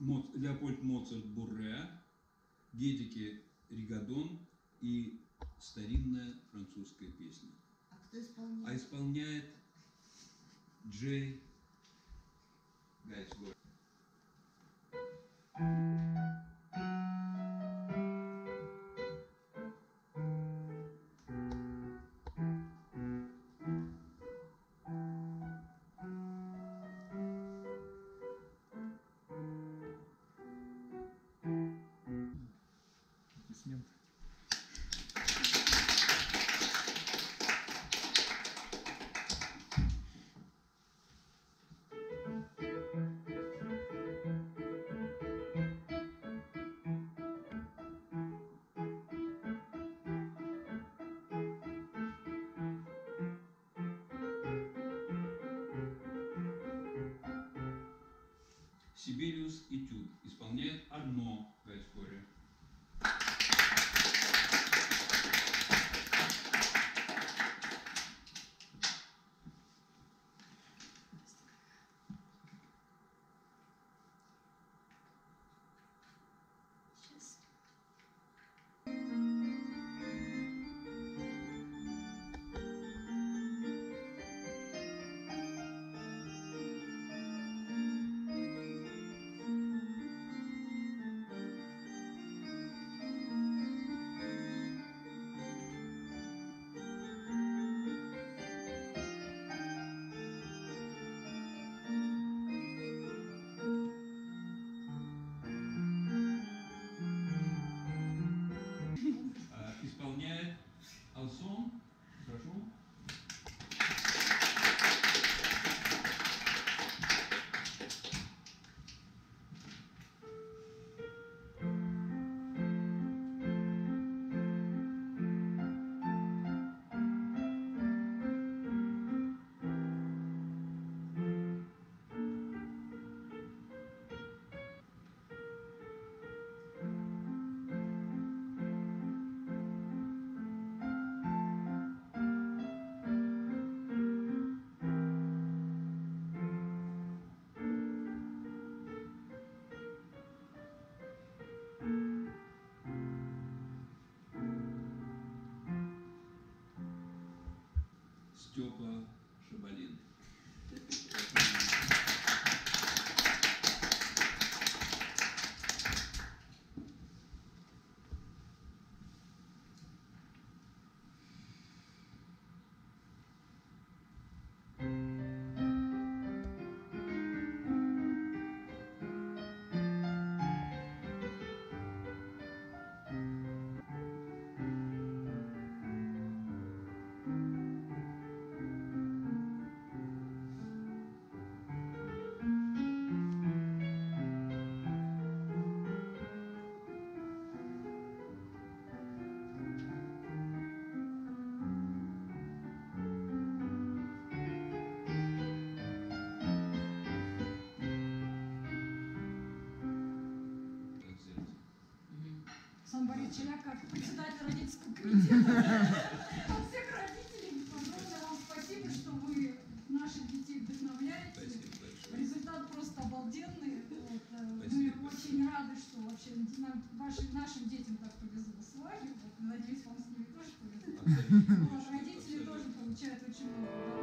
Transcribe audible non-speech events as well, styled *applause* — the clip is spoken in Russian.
Моц- Леопольд Моцарт Бурре, Гедеке Ригадон и старинная французская песня. А кто исполняет? А исполняет Джей Сибириус Этюд исполняет Арно Гайскоре. Степа Шабалин. Сам Борис Челяк, как председатель родительского комитета, *laughs* от всех родителей, огромное вам спасибо, что вы наших детей вдохновляете. Результат просто обалденный. Вот, э, мы очень рады, что вообще нам, вашим, нашим детям так повезло с вами. Вот, надеюсь, вам с ними тоже повезло. Вот, родители тоже получают очень много.